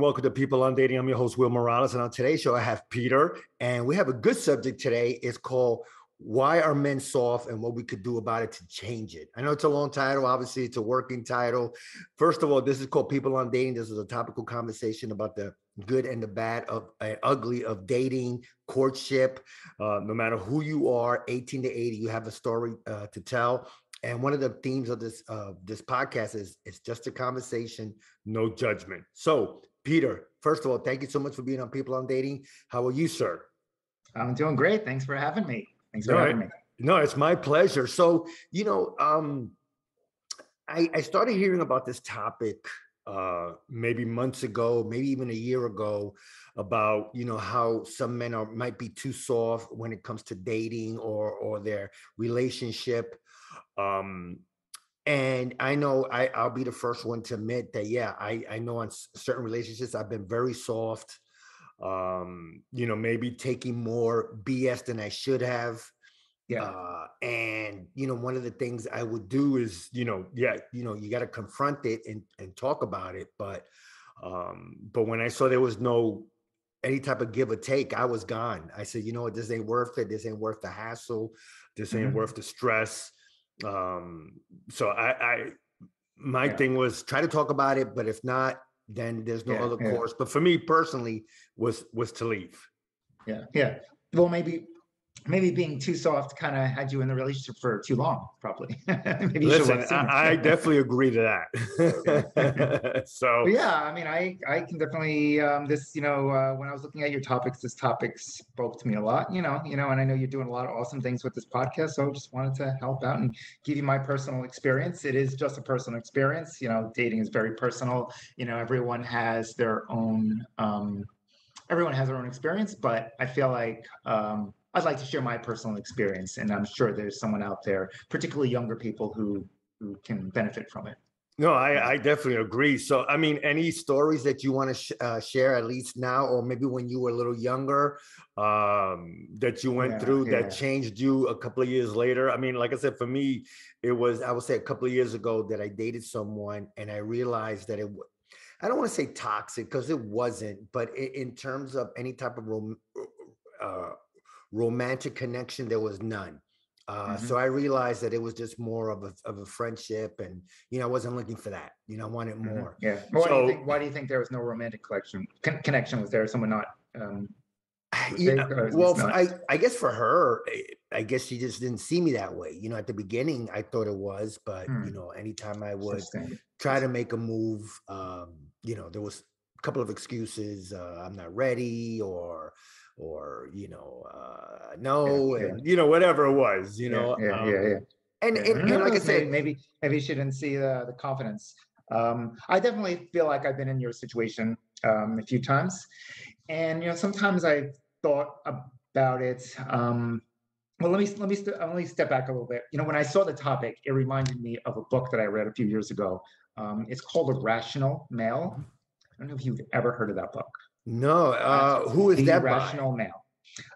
Everyone. Welcome to People on Dating. I'm your host, Will Morales. And on today's show, I have Peter. And we have a good subject today. It's called Why Are Men Soft and What We Could Do About It to Change It. I know it's a long title. Obviously, it's a working title. First of all, this is called People on Dating. This is a topical conversation about the good and the bad of uh, ugly of dating, courtship. Uh, no matter who you are, 18 to 80, you have a story uh, to tell. And one of the themes of this uh, this podcast is it's just a conversation, no judgment. So, Peter, first of all, thank you so much for being on People on Dating. How are you, sir? I'm doing great. Thanks for having me. Thanks for no, having me. No, it's my pleasure. So, you know, um, I, I started hearing about this topic uh, maybe months ago, maybe even a year ago, about you know how some men are might be too soft when it comes to dating or or their relationship. Um, and I know I, I'll be the first one to admit that, yeah, I, I know on certain relationships I've been very soft. Um, you know, maybe taking more BS than I should have. Yeah. Uh, and you know, one of the things I would do is, you know, yeah, you know, you got to confront it and, and talk about it. But um, but when I saw there was no any type of give or take, I was gone. I said, you know what, this ain't worth it. This ain't worth the hassle. This ain't mm-hmm. worth the stress. Um, so I, I my yeah. thing was try to talk about it, but if not, then there's no yeah, other yeah. course. But for me personally, was was to leave. Yeah, yeah. Well, maybe maybe being too soft kind of had you in the relationship for too long, probably. maybe Listen, I, I, definitely agree to that. so but yeah, I mean, I I can definitely um, this you know uh, when I was looking at your topics, this topic spoke to me a lot. You know, you know, and I know you're doing a lot of awesome things with this podcast, so I just wanted to help out and give you my personal experience. It is just a personal experience. You know, dating is very personal. You know, everyone has their own. Um, everyone has their own experience, but I feel like um, I'd like to share my personal experience, and I'm sure there's someone out there, particularly younger people, who who can benefit from it. No, I, I definitely agree. So, I mean, any stories that you want to sh- uh, share, at least now, or maybe when you were a little younger, um, that you went yeah, through yeah. that changed you a couple of years later? I mean, like I said, for me, it was, I would say, a couple of years ago that I dated someone and I realized that it, I don't want to say toxic because it wasn't, but in, in, terms of any type of rom- uh, romantic connection, there was none. Uh, mm-hmm. So I realized that it was just more of a of a friendship, and you know, I wasn't looking for that. You know, I wanted mm-hmm. more. Mm-hmm. Yeah. Why, so, do you think, why do you think there was no romantic connection? Con- connection was there? Someone not? Um, yeah, well, not? I I guess for her, eh, I guess she just didn't see me that way. You know, at the beginning, I thought it was, but hmm. you know, anytime I would try to make a move, um, you know, there was a couple of excuses. Uh, I'm not ready, or or you know uh no yeah, and you know whatever it was you know yeah um, yeah, yeah, and, and, and, like i said maybe maybe she didn't see the, the confidence um i definitely feel like i've been in your situation um a few times and you know sometimes i thought about it um well, let me let me st- let me step back a little bit. You know, when I saw the topic, it reminded me of a book that I read a few years ago. Um, it's called A Rational Male. I don't know if you've ever heard of that book. No, uh, who is the that? Rational Male.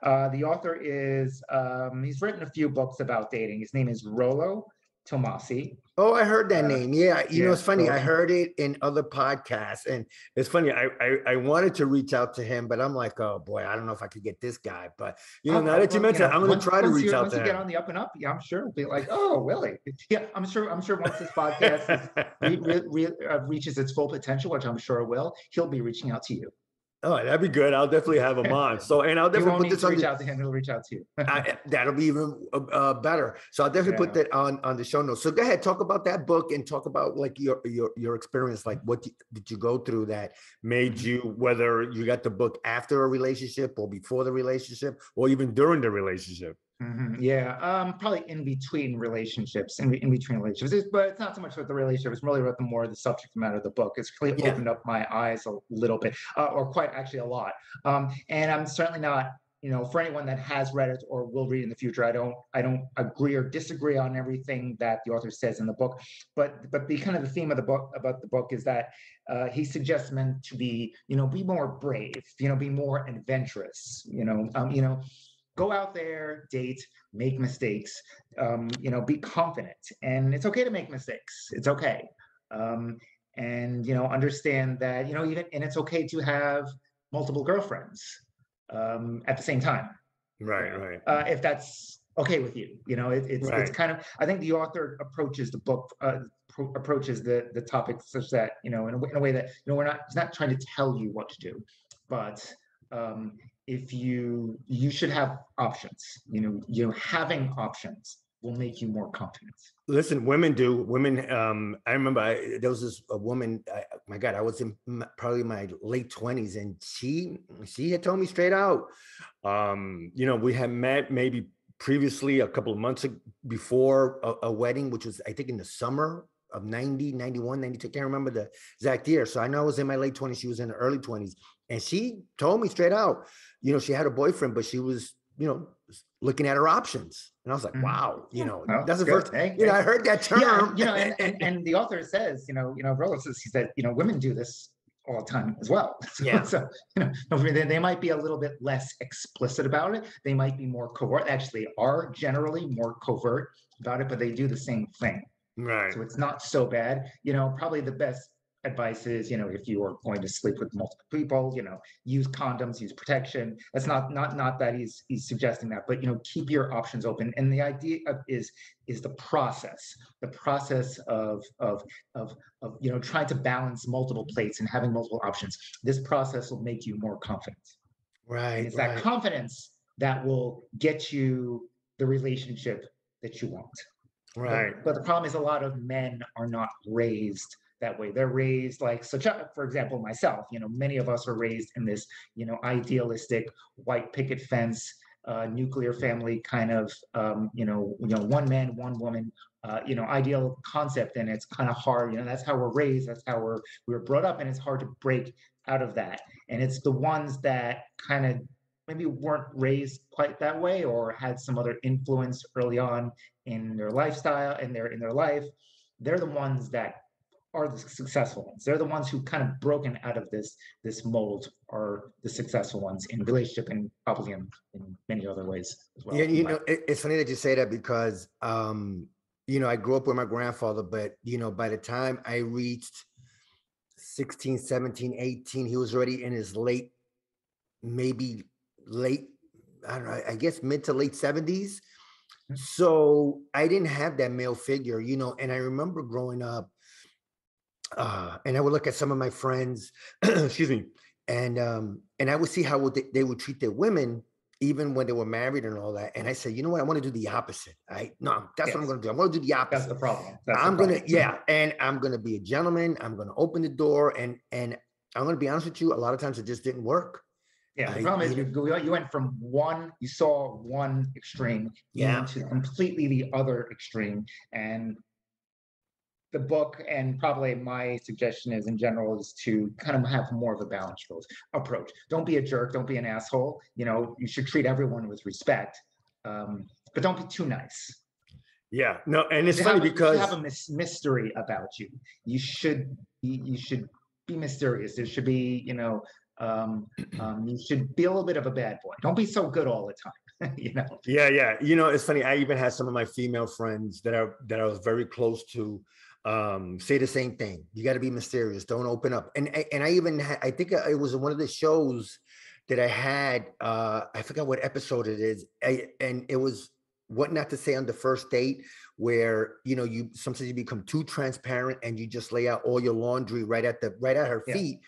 Uh, the author is um, he's written a few books about dating. His name is Rollo Tomassi. Oh, I heard that uh, name. Yeah, you yeah, know, it's funny. Rollo. I heard it in other podcasts, and it's funny. I, I, I wanted to reach out to him, but I'm like, oh boy, I don't know if I could get this guy. But you know, oh, now that you mentioned, I'm going to try to reach out to him. Get on the up and up. Yeah, I'm sure. It'll be like, oh, Willie. Yeah, I'm sure. I'm sure once this podcast is, re, re, re, uh, reaches its full potential, which I'm sure it will, he'll be reaching out to you. Oh, that'd be good. I'll definitely have him on. So, and I'll definitely put this on. Reach the, out to him. He'll reach out to you. I, that'll be even uh, uh, better. So I'll definitely yeah. put that on on the show notes. So go ahead, talk about that book and talk about like your your your experience. Like, what did you go through that made mm-hmm. you whether you got the book after a relationship or before the relationship or even during the relationship? Mm-hmm. Yeah, um, probably in between relationships, in, in between relationships, but it's not so much about the relationship. It's really about the more the subject matter of the book. It's really yeah. opened up my eyes a little bit, uh, or quite actually a lot. Um, and I'm certainly not, you know, for anyone that has read it or will read in the future. I don't, I don't agree or disagree on everything that the author says in the book, but but the kind of the theme of the book about the book is that uh, he suggests men to be, you know, be more brave, you know, be more adventurous, you know, um, you know go out there, date, make mistakes, um, you know, be confident. And it's okay to make mistakes. It's okay. Um, and you know understand that you know even and it's okay to have multiple girlfriends um, at the same time right right uh, if that's okay with you you know it, it's Right. it's kind of i think the author approaches the book uh, pro- approaches the the topic such that you know in a, in a way that you know we're not it's not trying to tell you what to do but um if you you should have options you know you know having options will make you more confident Listen, women do. Women. Um, I remember I, there was this a woman. I, my God, I was in m- probably my late twenties, and she she had told me straight out. Um, you know, we had met maybe previously a couple of months before a, a wedding, which was I think in the summer of 90, 91, 92. Can't remember the exact year. So I know I was in my late twenties. She was in her early twenties, and she told me straight out. You know, she had a boyfriend, but she was you know looking at her options, and I was like, Mhm. wow. You know, well, that's the good. first. Hey, You know. I heard that term. yeah you know and, and, and the author says you know you know Rollo says he said you know women do this all the time as well so, Yeah. so you know they, they might be a little bit less explicit about it they might be more covert actually are generally more covert about it but they do the same thing right. so it's not so bad you know probably the best advice is you know if you are going to sleep with multiple people you know use condoms use protection. That's not not not that he's he's suggesting that but you know keep your options open. And the idea of is is the process the process of of of of you know trying to balance multiple plates and having multiple options. This process will make you more confident. And Right. it's that confidence that will get you the relationship that you want. But- Right. But the problem is a lot of men are not raised that way. They're raised like such a, for example, myself, you know, many of us are raised in this, you know, idealistic white picket fence, uh, nuclear family kind of, um, you know, you know, one man, one woman, uh, you know, ideal concept. And it's kind of hard, you know, that's how we're raised. That's how we're, we were brought up and it's hard to break out of that. And it's the ones that kind of maybe weren't raised quite that way or had some other influence early on in their lifestyle and their in their life they're the ones that are the successful ones they're the ones who kind of broken out of this this mold are the successful ones in relationship and probably in, in many other ways as well Yeah, you know, it, it's funny that you say that because, um, you know, I grew up with my grandfather, but, you know, by the time I reached 16, 17, 18, he was already in his late, maybe late, I don't know, I guess mid to late 70s. Mm. So I didn't have that male figure, you know, and I remember growing up, uh, and I would look at some of my friends, excuse me, and um, and I would see how would they, they would treat their women even when they were married and all that. And I said, you know what, I want to do the opposite. I no, that's what I'm going to do. I'm going to do the opposite. that's the problem That's I'm gonna, yeah, and I'm gonna be a gentleman. I'm gonna open the door, and and I'm gonna be honest with you. A lot of times it just didn't work. yeah the I- problem is you you, go- you went from one you saw one extreme Yeah. to completely the other extreme and the book and probably my suggestion is in general is to kind of have more of a balanced approach approach. Don't be a jerk don't be an asshole you know you should treat everyone with respect um, but don't be too nice. Yeah, no, and it's You funny have a- you have a mys- mystery about you. You should you, you should be mysterious. There should be you know um, um, you should be a little bit of a bad boy. Don't be so good all the time you know? Yeah, yeah. You know, it's funny. I even had some of my female friends that are that I was very close to um say the same thing. You got to be mysterious. Don't open up. And and I even had, I think it was one of the shows that I had uh I forgot what episode it is. I, and it was what not to say on the first date where you know you sometimes you become too transparent and you just lay out all your laundry right at the right at her Yeah. feet.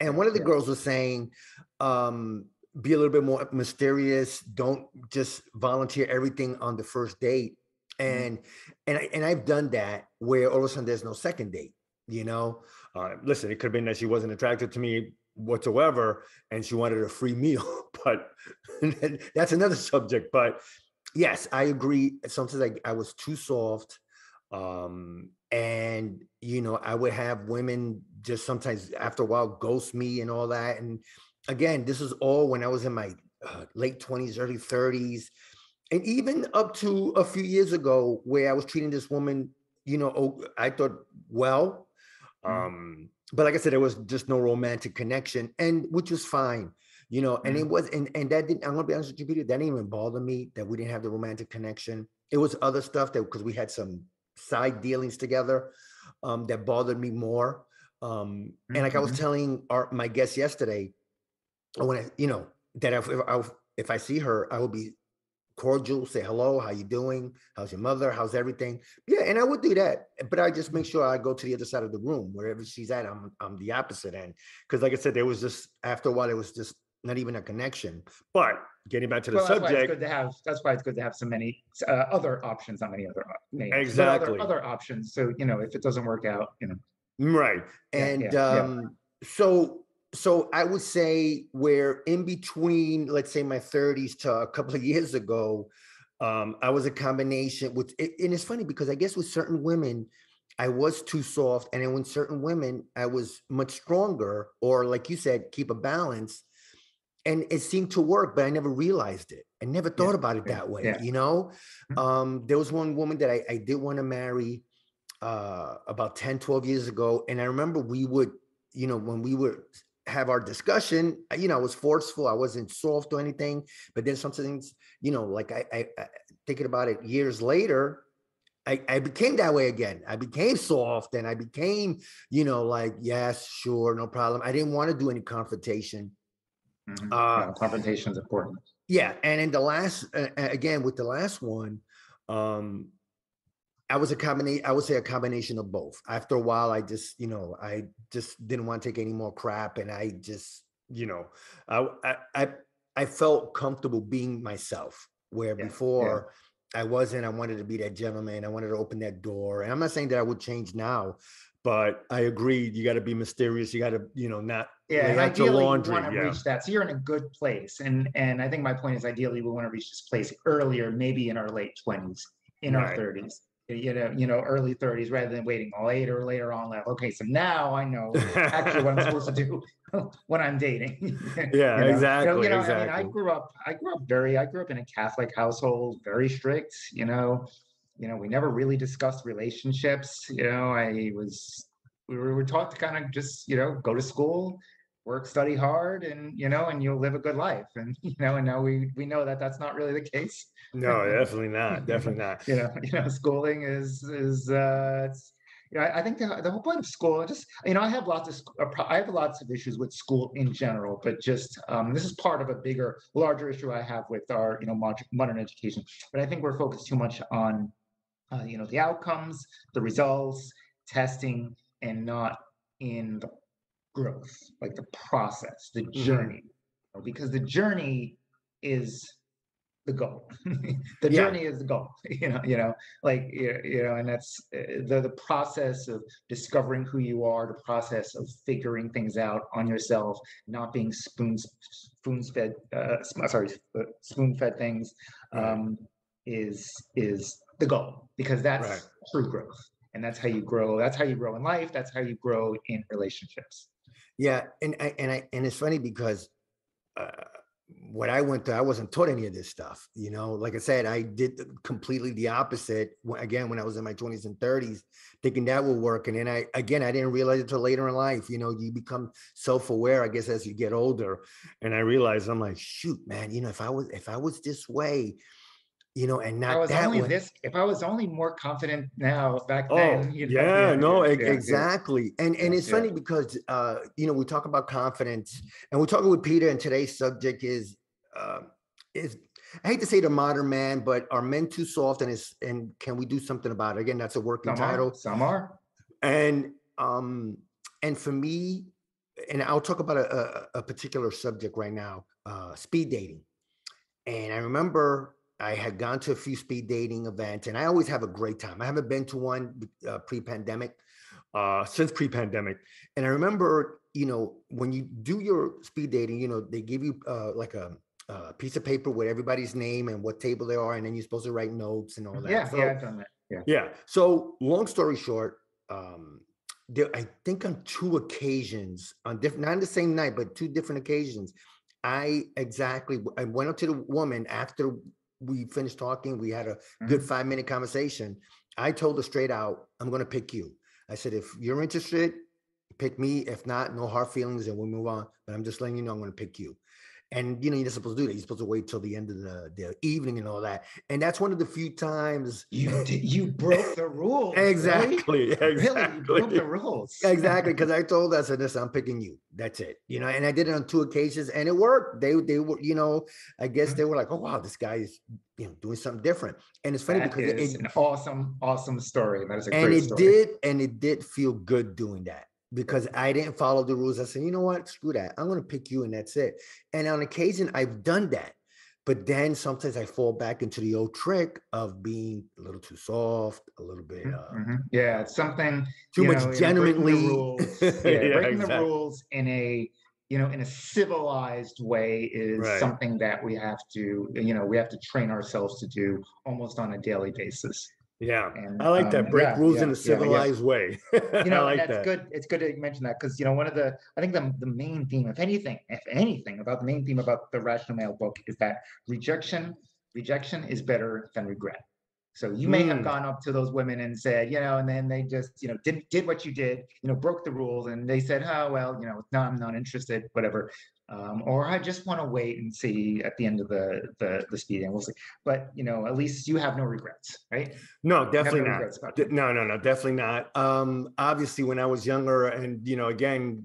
And one of the Yeah. girls was saying um be a little bit more mysterious. Don't just volunteer everything on the first date. Mm-hmm. And and I, and I've done that where all of a sudden there's no second date. You know, uh, listen, it could have been that she wasn't attracted to me whatsoever, and she wanted a free meal. But that's another subject. But yes, I agree. Sometimes I, I was too soft. Um, and you know, I would have women just sometimes after a while ghost me and all that. And again, this is all when I was in my uh, late 20s, early 30s. And even up to a few years ago, where I was treating this woman, you know, I thought, well, Mhm. um, but like I said, there was just no romantic connection, and which was fine, you know, and it was, and, and that didn't, I'm gonna be honest with you, Peter, that didn't even bother me that we didn't have the romantic connection. It was other stuff that, because we had some side dealings together, um, that bothered me more. Um, and like I was Mhm. telling our my guest yesterday, when I, you know, that if, if I if I see her, I will be cordial, say hello, how you doing? How's your mother? How's everything? Yeah, and I would do that, but I just make sure I go to the other side of the room, wherever she's at. I'm I'm the opposite end because, like I said, there was just after a while, it was just not even a connection. But getting back to the Well, that's why it's subject, good to have, that's why it's good to have so many, uh, other options, not many other names. but other- Exactly. Other options, so, you know, if it doesn't work out, you know. Right. And yeah, yeah. um so so I would say where in between, let's say my 30s to a couple of years ago, um, I was a combination with and it's funny because I guess with certain women, I was too soft, and then with certain women, I was much stronger, or like you said, keep a balance. And it seemed to work, but I never realized it. I never thought about it that way, yeah. you know? Mhm. Um, there was one woman that I, I did want to marry uh about 10 12 years ago and i remember we would you know when we would have our discussion you know i was forceful i wasn't soft or anything but then some things you know like i i, I thinking about it years later I, I became that way again. I became soft and I became, you know, like, yes, sure, no problem. I didn't want to do any confrontation. Mhm. Uh, Yeah, Confrontation is important. Yeah, and in the last, uh, again with the last one, um, I was a combination. I would say a combination of both. After a while, I just, you know, I just didn't want to take any more crap, and I just, you know, I I I, felt comfortable being myself. Where Yeah, yeah. before I wasn't. I wanted to be that gentleman. I wanted to open that door. And I'm not saying that I would change now, but I agree. You got to be mysterious. You got to, you know, not Yeah, lay and out your ideally you laundry. want to Yeah. reach that. So you're in a good place. And and I think my point is ideally we want to reach this place earlier, maybe in our late twenties, in our thirties. You know, you know, early thirties rather than waiting later, later on. Like, okay, so now I know actually what I'm supposed to do when I'm dating. Yeah, You know? exactly, you know, I mean, I grew up, I grew up very, I grew up in a Catholic household, very strict, you know. You know, we never really discussed relationships. You know, I was we were, we were taught to kind of just, you know, go to school, work, study hard, and you know, and you'll live a good life. And you know, and now we we know that that's not really the case. No, definitely not. Definitely not. You know, you know, schooling is is uh, it's, you know, I, I think the, the whole point of school, just you know, I have lots of I have lots of issues with school in general, but just um, this is part of a bigger, larger issue I have with our you know modern education. But I think we're focused too much on uh, you know the outcomes, the results, testing, and not in the growth, like the process, the Mhm. journey, know, because the journey is the goal. the Yeah. journey is the goal. You know, you know, like you know, and that's uh, the the process of discovering who you are, the process of figuring things out on yourself, not being spoon spoon fed. Uh, sorry, spoon fed things um, is is the goal because that's Right. true growth, and that's how you grow. That's how you grow in life. That's how you grow in relationships. Yeah, and I and I and it's funny because uh, what I went through, I wasn't taught any of this stuff. You know, like I said, I did completely the opposite. Again, when I was in my twenties and thirties, thinking that would work, and then I again I didn't realize it till later in life. You know, you become self-aware, I guess, as you get older, and I realized I'm like, shoot, man, you know, if I was if I was this way, you know, and not that only way. this, if I was only more confident now back Oh, then, you know, yeah, no, yeah, yeah. exactly. And and it's yeah. funny because uh, you know, we talk about confidence and we're talking with Peter, and today's subject is uh, is I hate to say the modern man, but are men too soft and is and can we do something about it? Again, that's a working Some title. are, some are. And um, and for me, and I'll talk about a, a, a particular subject right now, uh, speed dating. And I remember I had gone to a few speed dating events, and I always have a great time. I haven't been to one uh, pre-pandemic, uh, since pre-pandemic. And I remember, you know, when you do your speed dating, you know, they give you uh, like a, a piece of paper with everybody's name and what table they are, and then you're supposed to write notes and all that. Yeah, So- yeah, I've done that. Yeah. yeah. So long story short, um, there, I think on two occasions, on different, not on the same night, but two different occasions, I exactly, I went up to the woman after we finished talking. We had a mm-hmm. good five minute conversation. I told her straight out, I'm going to pick you. I said, if you're interested, pick me. If not, no hard feelings and we'll move on. But I'm just letting you know I'm going to pick you. And you know, you're not supposed to do that. You're supposed to wait till the end of the, the evening and all that. And that's one of the few times you you broke the rules. exactly. Really? Exactly. Really, you broke the rules. exactly. Because I told us, said, listen, I'm picking you. That's it. You know, and I did it on two occasions and it worked. They they were, you know, I guess they mm-hmm. were like, oh wow, this guy is you know doing something different. And it's funny That because it's an awesome, awesome story. That is a and it story. did and it did feel good doing that because i didn't follow the rules. I said you know what? Screw that. I'm going to pick you and that's it. And on occasion i've done that. But then sometimes i fall back into the old trick of being a little too soft a little bit Mhm, uh, mhm. Yeah, it's something too much know, you know, breaking the gentlemanly. rules- yeah, Yeah, breaking the rules in a you know in a civilized way is Right. something that we have to you know we have to train ourselves to do almost on a daily basis. Yeah And i like um, that break yeah, rules yeah, in a yeah, yeah. civilized way you know, i like that's that good. It's good that you mentioned that because you know one of the I think the the main theme, if anything, if anything, about the main theme about the Rational Male book is that rejection rejection is better than regret. So you may have Mm. gone up to those women and said, you know, and then they just you know did did what you did, you know, broke the rules, and they said, oh well, you know, no, I'm not interested, whatever. Um, or I just want to wait and see at the end of the the the speed, and we'll see. But you know, at least you have no regrets, right? no definitely no not regrets about D- it. No, no, no, definitely not. Um, obviously, when I was younger, and you know, again,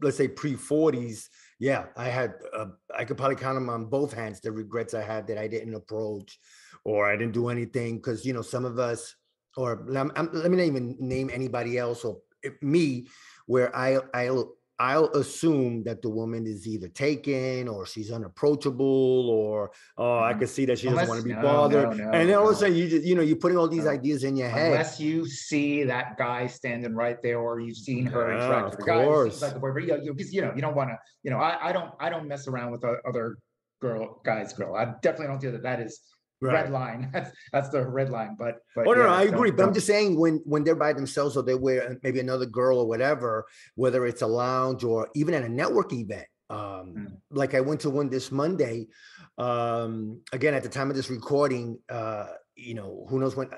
let's say pre forties, yeah, I had, uh, I could probably count them on both hands the regrets I had that I didn't approach, or I didn't do anything because you know some of us, or lem- um, let me not even name anybody else or me, where I I'll I'll assume that the woman is either taken or she's unapproachable or oh I Mhm. could see that she doesn't want to be no, bothered, no, no, and then all of a sudden you just you know you're putting all these ideas in your head. Unless you see that guy standing right there, or you've seen her Yeah, interact with the guy, course. like the. You know, because you know you don't want to. You know, I, I don't I don't mess around with other girl guys girl. I definitely don't do that. That is red line. That's that's the red line. But but Oh no, no, I agree. But I'm just saying when when they're by themselves or they're with maybe another girl or whatever, whether it's a lounge or even at a network event. Um, Mm. like I went to one this Monday. Um, again, at the time of this recording, uh, you know, who knows when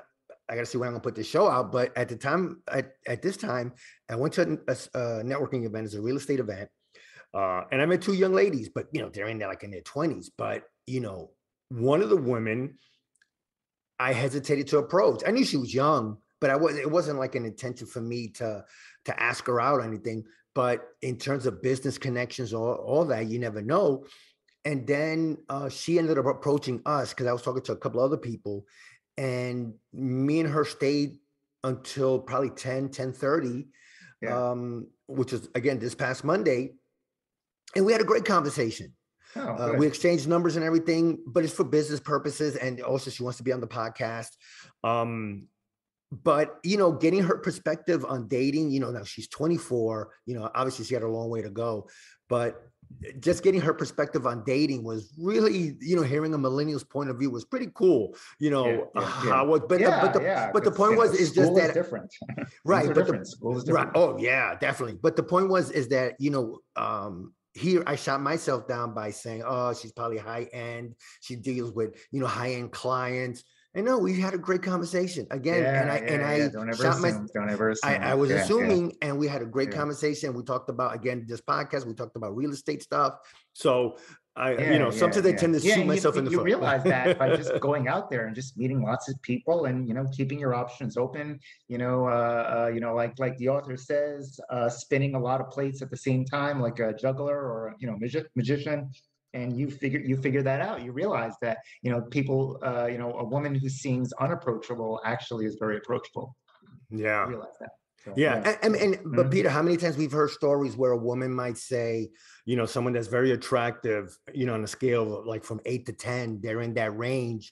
I gotta see when I'm gonna put this show out. But at the time, at, at this time, I went to a networking event, it's a real estate event. Uh, and I met two young ladies, but you know, they're in there like in their 20s. But you know, one of the women I hesitated to approach. I knew she was young, but I was it wasn't like an intention for me to to ask her out or anything. But in terms of business connections, or all that, you never know. And then uh, she ended up approaching us because I was talking to a couple other people, and me and her stayed until probably 10, 10 30, Yeah. um, which was again this past Monday. And we had a great conversation. Oh, Uh, we exchanged numbers and everything, but it's for business purposes. And also, she wants to be on the podcast. Um, but you know, getting her perspective on dating, you know, now she's 24. You know, obviously she had a long way to go, but just getting her perspective on dating was really, you know, hearing a millennial's point of view was pretty cool. You know, yeah, yeah. how it, but yeah, the, but the yeah, but the point was is just that different. Right, but the different. Is Right. Oh, yeah, definitely. But the point was is that you know, um, here I shot myself down by saying, "Oh, she's probably high end. She deals with you know high end clients." And no, we had a great conversation again. yeah, and I yeah, and yeah. I don't ever shot my. assume. Don't ever assume. I, I was Yeah, yeah. assuming, and we had a great Yeah. conversation. We talked about again this podcast. We talked about real estate stuff. So I, Yeah, you know, yeah, sometimes I tend to Yeah, shoot and you- myself in the you foot. realize that by just going out there and just meeting lots of people and you know keeping your options open you know uh, uh you know like like the author says uh spinning a lot of plates at the same time like a juggler or you know magi- magician. And you figure you figure that out. You realize that you know people uh you know a woman who seems unapproachable actually is very approachable. Yeah. You realize that So, Yeah, and, and, and but Mhm. Peter, how many times we've heard stories where a woman might say, you know, someone that's very attractive, you know, on a scale of like from eight to ten, they're in that range,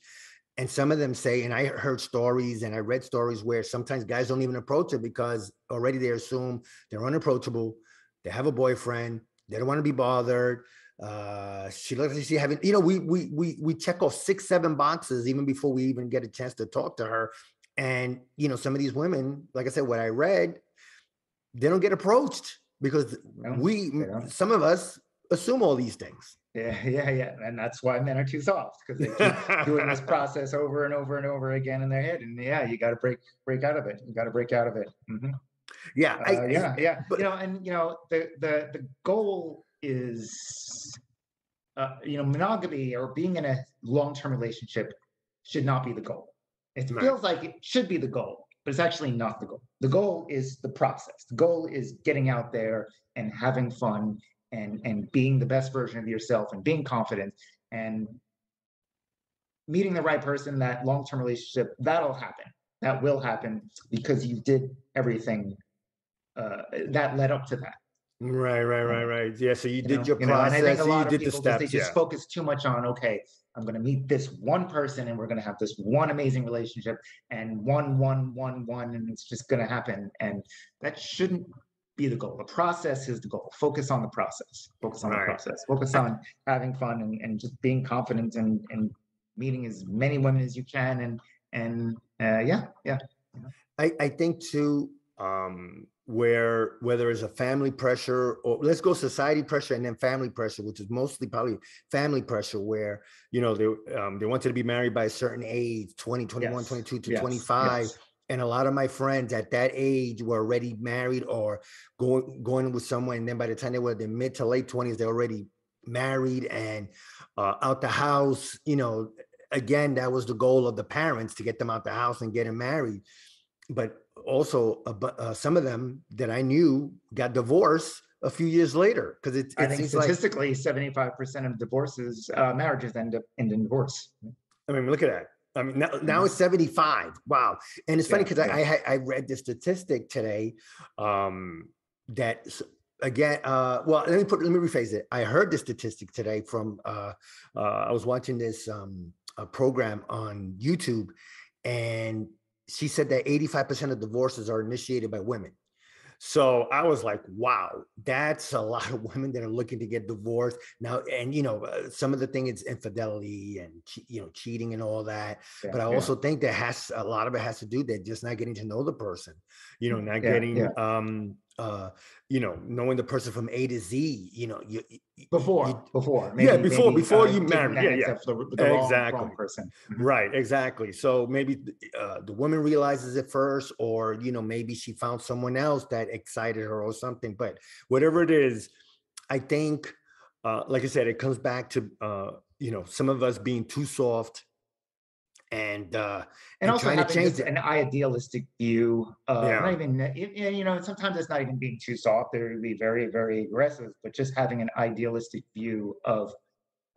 and some of them say, and I heard stories and I read stories where sometimes guys don't even approach her because already they assume they're unapproachable, they have a boyfriend, they don't want to be bothered. Uh, she looks like she having, you know, we we we we check off six, seven boxes even before we even get a chance to talk to her. And you know, some of these women, like I said, what I read, they don't get approached because we, some of us, assume all these things. Yeah, yeah, yeah. And that's why men are too soft because they keep doing this process over and over and over again in their head. And yeah, you got to break break out of it. You got to break out of it. Mhm. Yeah, Uh, I, yeah, yeah. but- you know, and you know, the the the goal is uh, you know, monogamy or being in a long-term relationship should not be the goal. It Right. feels like it should be the goal, but it's actually not the goal. The goal is the process. The goal is getting out there and having fun and and being the best version of yourself and being confident and meeting the right person, that long-term relationship, that'll happen. That will happen because you did everything uh, that led up to that. Right, right, right, right. Yeah. So you, you did know? your You know, and I process. think a lot you of did the people just, they just Yeah. focus too much on okay, I'm going to meet this one person and we're going to have this one amazing relationship and one, one, one, one, and it's just going to happen. And that shouldn't be the goal. The process is the goal. Focus on the process. Focus on Right. the process. Focus on having fun and, and just being confident and and meeting as many women as you can and and uh, yeah, yeah. I, I think too, um, where whether it's a family pressure or let's go society pressure and then family pressure, which is mostly probably family pressure, where you know they um, they wanted to be married by a certain age, 20, 21, Yes, 22 to yes, 25. yes. And a lot of my friends at that age were already married or going going with someone. And then by the time they were in their mid to late 20s, they're already married and uh, out the house. You know, again, that was the goal of the parents to get them out the house and get them married. But also, uh, but, some of them that I knew got divorced a few years later because it, I think statistically, 75% of divorces, uh, marriages end up end in divorce. I mean, look at that. I mean, now, now Mhm. it's 75. Wow. And it's funny because I, yeah. I, had- I read the statistic today um, that again, uh, well, let me put, let me rephrase it. I heard the statistic today from, uh, uh, I was watching this um, a program on YouTube and she said that 85% of divorces are initiated by women. So I was like, wow, that's a lot of women that are looking to get divorced now. And, you know, uh, some of the thing is infidelity and, you know, cheating and all that. Yeah, But I yeah. also think that has a lot of it has to do that just not getting to know the person, you know, not Yeah, getting, um, uh, you know, knowing the person from A to Z, you know, you, before, you- before, Yeah, before- maybe, before uh, you marry. Yeah, yeah. the, the Exactly. wrong person. Mhm. Right, exactly. So maybe uh, the woman realizes it first, or you know, maybe she found someone else that excited her or something. But whatever it is, I think, uh, like I said, it comes back to uh, you know some of us being too soft, and uh, and and also trying to having just an idealistic view uh Yeah. not even you know sometimes it's not even being too soft there would be very very aggressive but just having an idealistic view of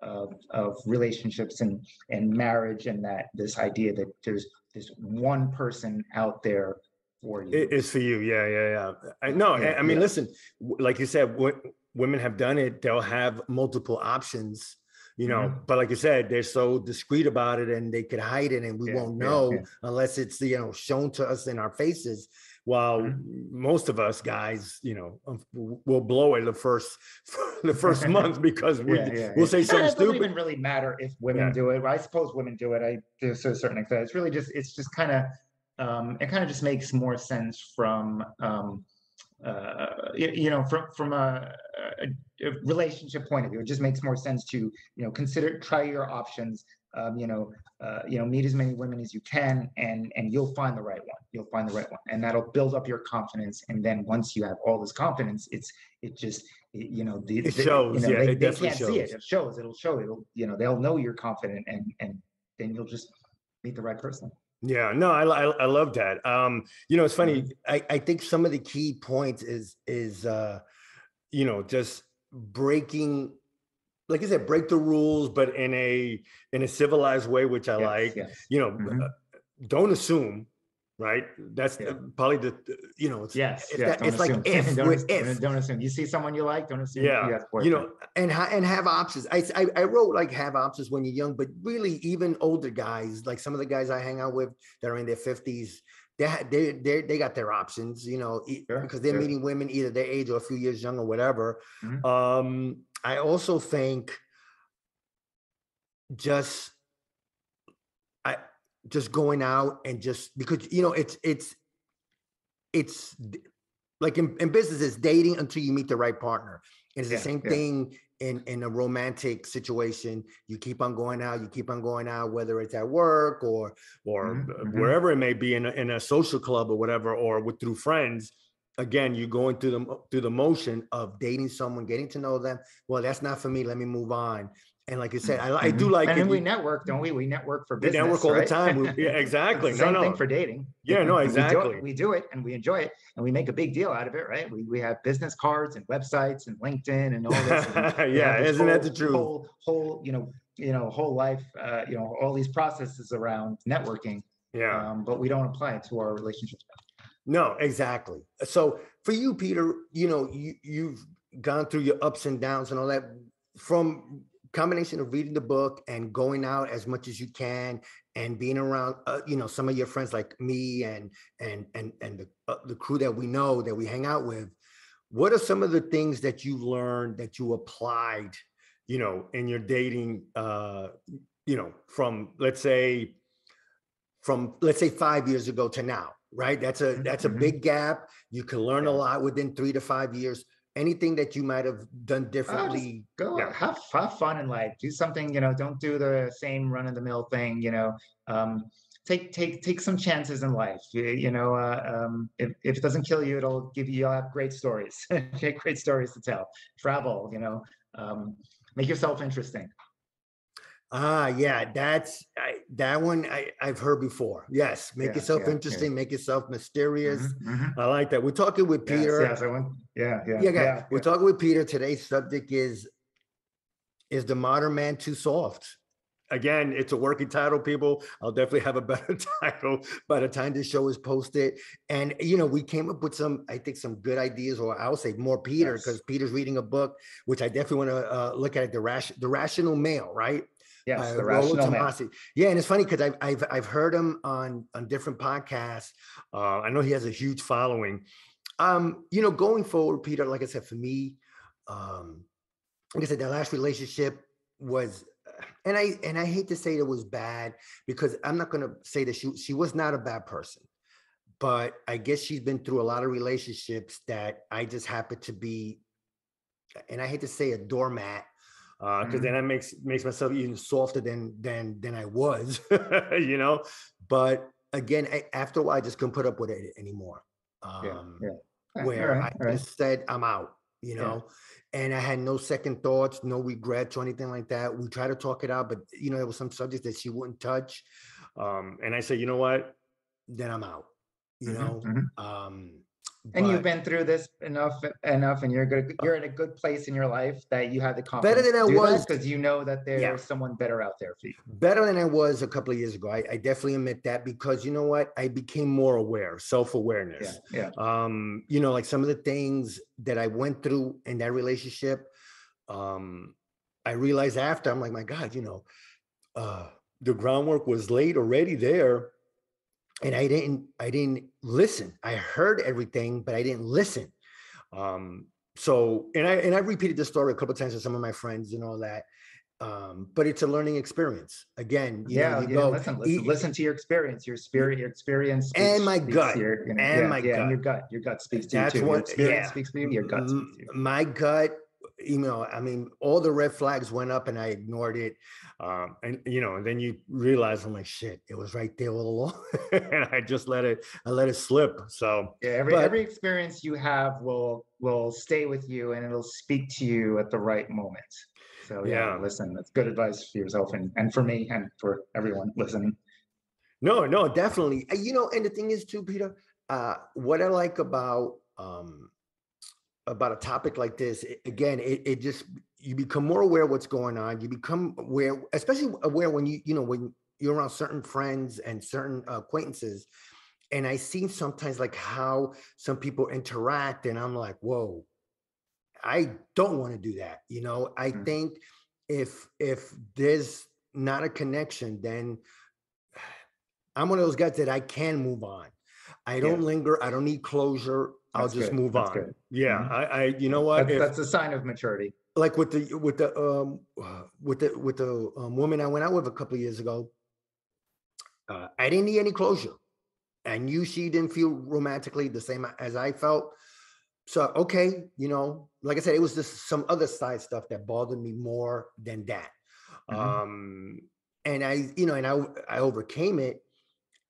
of, of relationships and and marriage and that this idea that there's this one person out there for you It is for you. Yeah, yeah, yeah. I know. Yeah, I mean, yeah. listen, like you said, what women have done it, they'll have multiple options, you know, Mhm. but like you said, they're so discreet about it and they could hide it and we Yeah, won't know yeah. unless it's, you know, shown to us in our faces. While Mhm. most of us guys, you know, will blow it the first the first month because we yeah, yeah, we'll yeah. say something it doesn't stupid. even really matter if women Yeah. do it. I suppose women do it. I to a certain extent. It's really just it's just kind of um, it kind of just makes more sense from um, uh, you know from from a, a, a relationship point of view. It just makes more sense to you know consider try your options. Um, you know, uh, you know, meet as many women as you can, and and you'll find the right one. You'll find the right one, and that'll build up your confidence. And then once you have all this confidence, it's it just it- you know the, It the- shows, You know, yeah, they, it they definitely can't see it. shows. It shows. It'll show. It'll you know they'll know you're confident, and and then you'll just meet the right person. Yeah, no, I, I I love that. Um, you know, it's funny. Mm-hmm. I I think some of the key points is is uh, you know, just breaking, like I said, break the rules, but in a in a civilized way, which I Yes, like. yes. You know, Mhm. uh, don't assume, right? That's Yeah. probably the you know, it's Yes, it's, yes, that- it's like if don't, we're assume, if don't assume. You see someone you like, don't assume. yeah that's you know and ha- and have options I, I, I wrote like have options when you're young but really even older guys like some of the guys i hang out with that are in their 50s they they they, they got their options you know Sure, because they're sure. meeting women either their age or a few years young or whatever Mhm. um i also think just just going out and just because you know it's it's it's like in, in business it's dating until you meet the right partner and it's Yeah, the same yeah. thing in in a romantic situation you keep on going out you keep on going out whether it's at work or or Mhm, uh, mhm. wherever it may be in a, in a social club or whatever or with through friends again you're going through the through the motion of dating someone getting to know them well that's not for me let me move on And like you said, I, I do Mhm. like And we network, don't we? We network for business. we network all the time. We- yeah, exactly. It's the No, thing no. for dating. Yeah, no, We do it- exactly. We do it and we enjoy it and we make a big deal out of it, right? We, we have business cards and websites and LinkedIn and all this. and Yeah, this isn't that the truth? Whole, whole, you know, you know, whole life, uh, you know, all these processes around networking, Yeah. um, but we don't apply it to our relationships. No, exactly. So for you, Peter, you know, you you've gone through your ups and downs and all that from combination of reading the book and going out as much as you can and being around uh, you know some of your friends like me and and and and the uh, the crew that we know that we hang out with what are some of the things that you learned that you applied you know in your dating uh you know from let's say from let's say 5 years ago to now right? That's a Mhm, that's a mhm. big gap. You can learn a lot within 3 to 5 years anything that you might have done differently Go Yeah. have, have fun in life. Do something, you know, don't do the same run of the mill thing, you know. Um, take take take some chances in life. You, you know, uh, um, if, if it doesn't kill you, it'll give you you'll have great stories. okay, great stories to tell. Travel, you know, um, make yourself interesting. Ah, yeah, that's I, that one I, I've heard before. Yes, make Yeah, yourself yeah, yeah. interesting, make yourself mysterious. Mhm, mhm. I like that. We're talking with Peter. yes, I went, yeah, yeah, yeah, yeah, yeah, we're talking with Peter. Today's subject is is the modern man too soft? Again, it's a working title, people. I'll definitely have a better title by the time this show is posted. And you know, we came up with some, I think, some good ideas, or I'll say more Peter, Yes. because Peter's reading a book, which I definitely want to uh, look at the ration, the rational male, right? Yes, by the rational man. Yeah, and it's funny because I've, I've I've heard him on on different podcasts. Uh, I know he has a huge following. Um, you know, going forward, Peter, like I said, for me, um, like I said, that last relationship was, and I and I hate to say it was bad because I'm not gonna say that she she was not a bad person, but I guess she's been through a lot of relationships that I just happen to be, and I hate to say a doormat because Mhm. then that makes makes myself even softer than than than I was, you know. But again, I, after a while, I just couldn't put up with it anymore. Um, yeah. Okay, Where alright, I alright. just said I'm out, you Yeah. know, and I had no second thoughts, no regrets or anything like that. We tried to talk it out, but you know, there was some subjects that she wouldn't touch, um, and I said, you know what, then I'm out, you Mhm, know. mhm. Um, And you've been through this enough, enough, and you're good. You're in a good place in your life that you have the confidence better than I was- because you know that there's Yeah. someone better out there for you. better than I was a couple of years ago. I, I definitely admit that because you know what, I became more aware, self awareness. Yeah, yeah. um you know like some of the things that i went through in that relationship um i realized after i'm like my god you know uh the groundwork was laid already there and i didn't i didn't listen i heard everything but i didn't listen um so and i and i've repeated this story a couple of times to some of my friends and all that um but it's a learning experience again yeah, know you yeah. go listen, listen, e- listen to your experience. Your spirit, your experience, And my gut, Your, you know, and yeah, my yeah, and your gut. gut. Your gut speaks to That's you too. Your what- experience yeah. speaks for you. Your gut speaks to you. my gut you know i mean all the red flags went up and i ignored it um and you know and then you realize i'm like shit it was right there all along and i just let it i let it slip so Yeah, every but- every experience you have will will stay with you, and it'll speak to you at the right moment. So yeah, Yeah. listen, that's good advice for yourself and and for me and for everyone listening. no no definitely you know and the thing is too peter uh what i like about um about a topic like this again it, it just you become more aware of what's going on. You become aware especially aware when you you know when you're around certain friends and certain acquaintances. And i see sometimes like how some people interact and i'm like whoa i don't want to do that. You know i Mhm. think if if there's not a connection then i'm one of those guys that i can move on. I don't Yeah. linger i don't need closure i'll That's just good, move that's on good. yeah Mhm. i i you know what That's, If- that's a sign of maturity. like with the with the um uh, with the with the um, woman I went out with a couple of years ago. Uh, I didn't need any closure. I knew she didn't feel romantically the same as I felt. So okay, you know, like I said, it was just some other side stuff that bothered me more than that. Mhm. Um, and I, you know, and I I overcame it.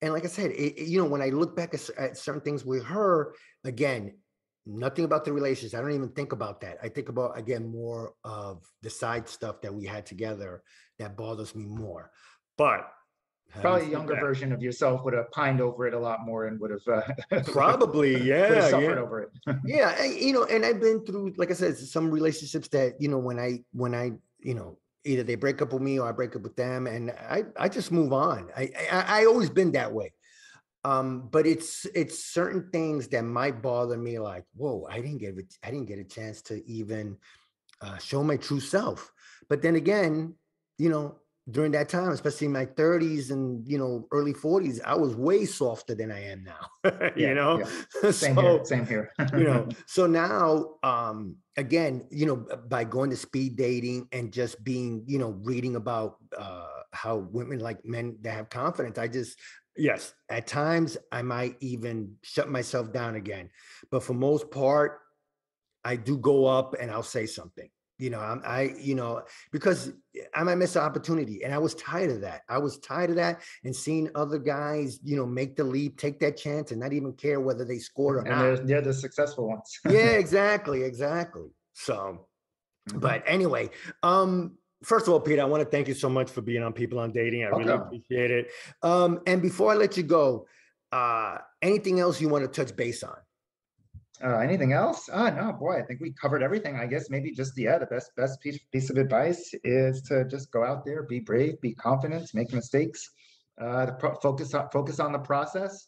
And like I said, it, it- you know, when I look back at, at certain things with her, again, nothing about the relations. I don't even think about that. I think about again more of the side stuff that we had together that bothers me more. But probably a younger that, version of yourself would have pined over it a lot more and would have uh, probably yeah suffered yeah. over it. yeah, and, you know, and I've been through, like I said, some relationships that you know when I when I you know either they break up with me or I break up with them, and I I just move on. I I, I always been that way. Um, but it's it's certain things that might bother me, like whoa, I didn't get I didn't get a chance to even uh, show my true self. But then again, you know, during that time, especially in my 30s and you know early 40s, I was way softer than I am now. you yeah, know, yeah. same so, here. Same here. you know, so now, um, again, you know, by going to speed dating and just being, you know, reading about uh, how women like men that have confidence, I just yes, at times I might even shut myself down again, but for most part, I do go up and I'll say something you know I'm, i you know because i might miss an opportunity and i was tired of that. I was tired of that and seeing other guys you know make the leap take that chance and not even care whether they scored or and not. they're, they're the successful ones. Yeah exactly exactly. So mm-hmm. but anyway um first of all peter i want to thank you so much for being on people on dating. I okay. really appreciate it. Um and before i let you go uh anything else you want to touch base on uh, anything else? Ah, no, boy, I think we covered everything. I guess maybe just yeah, the best best piece, piece of advice is to just go out there, be brave, be confident, make mistakes, uh, focus on focus on the process.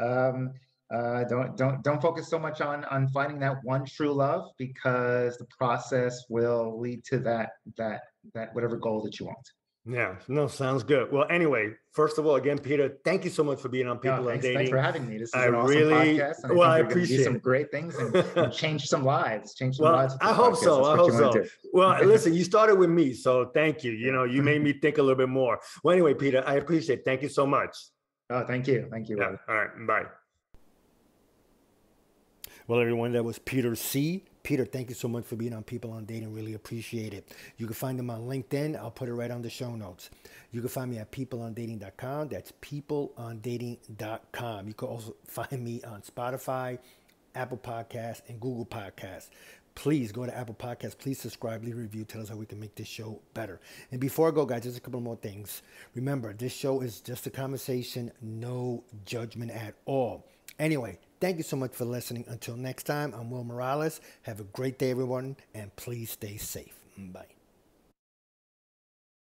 Um, uh, don't don't don't focus so much on on finding that one true love because the process will lead to that that that whatever goal that you want. Yeah, no, sounds good. Well, anyway, first of all, again, Peter, thank you so much for being on People no, thanks, Dating. Thanks for having me. This is I an awesome really, podcast. And well, I, I appreciate some great things and, and, change some lives. Change some well, lives. I hope podcast. so. That's I hope so. Well, listen, you started with me, so thank you. You know, you made me think a little bit more. Well, anyway, Peter, I appreciate. it. Thank you so much. Oh, thank you. Thank you. Yeah. All right. Bye. Well, everyone, that was Peter C. Peter, thank you so much for being on People on Dating. Really appreciate it. You can find them on LinkedIn. I'll put it right on the show notes. You can find me at peopleondating.com. That's peopleondating.com. You can also find me on Spotify, Apple Podcasts, and Google Podcasts. Please go to Apple Podcasts. Please subscribe, leave a review, tell us how we can make this show better. And before I go, guys, just a couple more things. Remember, this show is just a conversation, no judgment at all. Anyway, Thank you so much for listening. Until next time, I'm Will Morales. Have a great day, everyone, and please stay safe. Bye.